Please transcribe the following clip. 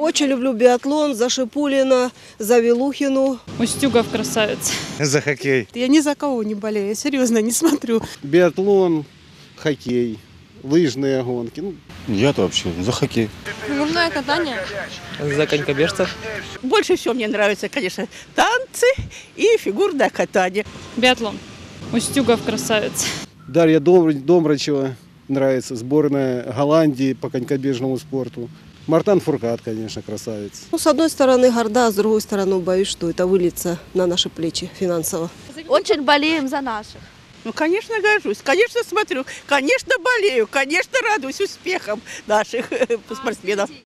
Очень люблю биатлон за Шипулина, за Вилухину. Устюгов красавец. За хоккей. Я ни за кого не болею, я серьезно не смотрю. биатлон, хоккей, лыжные гонки. Ну, Я-то вообще за хоккей. Фигурное катание. За конькобежцев. Больше всего мне нравятся, конечно, танцы и фигурное катание. Биатлон. Устюгов красавец. Дарья Дом- Домрачева нравится, сборная Голландии по конькобежному спорту. Мартан Фуркат, конечно, красавец. Ну, с одной стороны горда, с другой стороны боюсь, что это выльется на наши плечи финансово. Очень болеем за наших. Ну, конечно, горжусь, конечно, смотрю, конечно, болею, конечно, радуюсь успехам наших э, спортсменов.